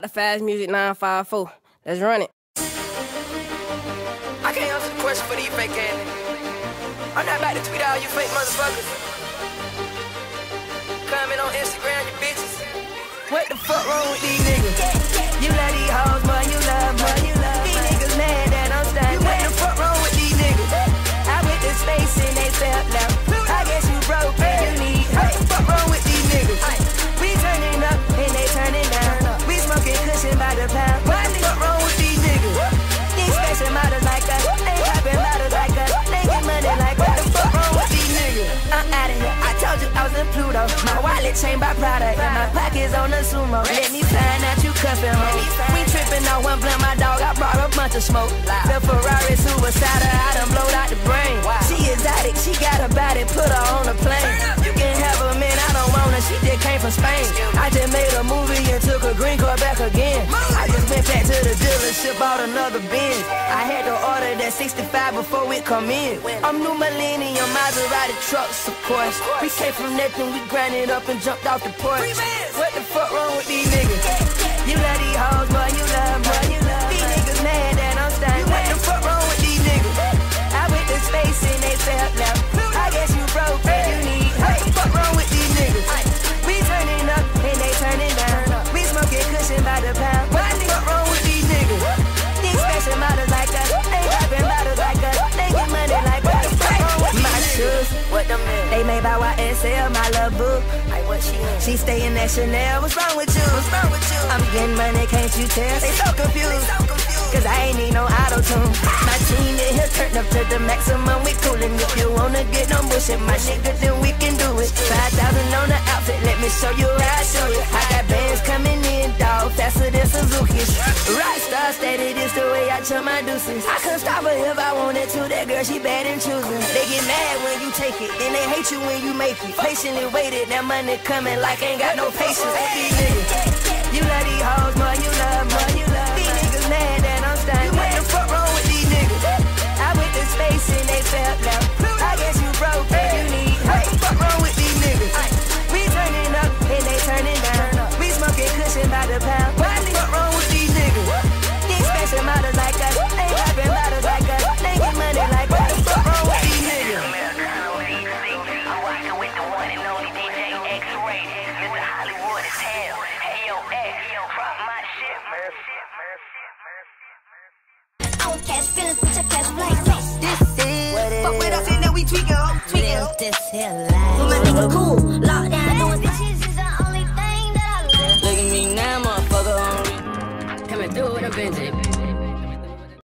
The fast music 954. Let's run it. I can't answer the question for these fake ass. I'm not about to tweet all you fake motherfuckers. Comment on Instagram, you bitches. What the fuck wrong with these niggas? You love these hoes, My wallet chain by Prada and my pockets on the sumo. Let me find out you cuffin' ho. We trippin' on one blunt, my dog. I brought a bunch of smoke. The Ferrari suicide, I done blowed out the brain. She exotic, she got a body, put her on a plane. You can have her, man, I don't want her. She just came from Spain. I just made a movie and took a green card back again. I back to the dealership, bought another Benz. I had to order that 65 before it come in. I'm new millennium, Maserati trucks, of course. We came from nothing, we grinded up and jumped off the porch. What the fuck wrong with these niggas? YSL, my love boo. Like what she in? She stay in that Chanel. What's wrong with you? What's wrong with you? I'm getting money, can't you tell? They so confused. Cause I ain't need no auto tune. My team in here turned up to the maximum. We coolin'. If you wanna get no bullshit, my nigga, then we can do it. 5,000 on the outfit, let me show you how I do it. I Suzuki's. Rockstar stated it's the way I chug my deuces. I couldn't stop her if I wanted to. That girl, she bad and choosing. They get mad when you take it, then they hate you when you make it. Patiently waited, that money coming like ain't got no patience with these niggas. You love these hoes, more you love, more you love. These niggas mad that I'm stunned. What the fuck wrong with these niggas? I went to space and they felt left. I guess you broke and you need. What the fuck wrong with these niggas? We turning up and they turning down. We smoking cushion by the pound. I don't catch feelings, bitch, I catch flights. This is Fuck with us and then we tweaking, ho. Tweaking, this here life. My nigga cool,